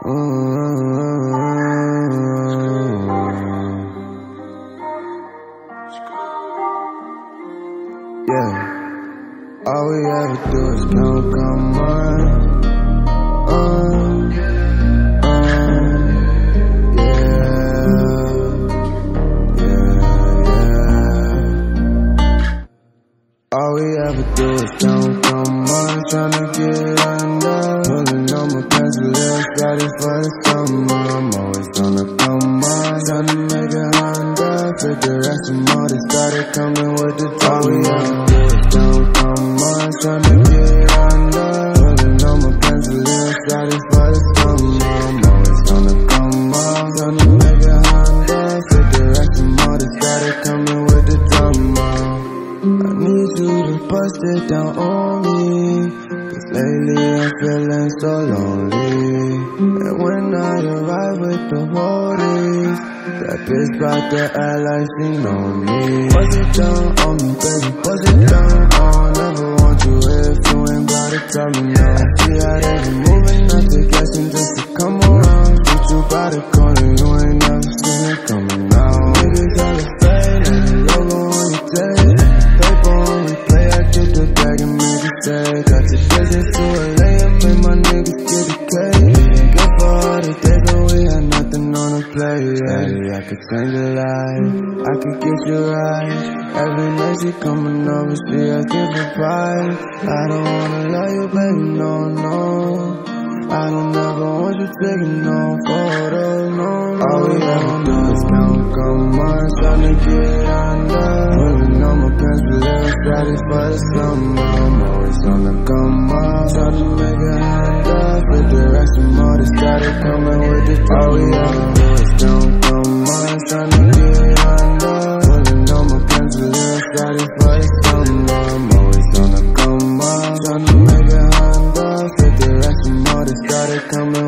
Yeah, all we ever do is count, come on. Yeah, yeah, yeah. All we ever do is count, come on. Tryna get under. Pulling on my pencil, little started for the summer. I'm always gonna come on. Tryna make a Honda. Figure out some more that started coming with the top. We ever do is count, come on. Tryna get under. Pulling on my pencil, little started for the summer. I'm always gonna come on. Tryna make a Honda. Figure out some more that started coming with the drama. I need you to bust it down on me. Lately I'm feeling so lonely. And when I arrive with the worries, that bitch to act like she know me. Bust it down on me, baby, bust it down on. Never want you if you ain't bout to tell me no. I see how they be moving, not to guessing just to come around. Shoot you by the corner, you ain't never seen it coming out. Niggas all fade, and the logo on your tape. Paper on replay, I get the bag and stay. Got your business to a layup, and my niggas get the cake. Good for all the days when we had nothing on the play. Yeah, I could change your life, I could get you right. Every night she coming over, she asking for price. I don't wanna love you, baby, no, no. I don't ever want you taking no photos, no, no. All we ever do is count, come on, tryna get under. Status for the summer. I'm always gonna come on, tryna make a Honda. Fit the rest of more that started coming with the All we ever do is count, come on, tryna get under. Pulling on my pencil, status for the summer. I'm always gonna come on, tryna make a Honda. Fit the rest of more that started coming with the drama.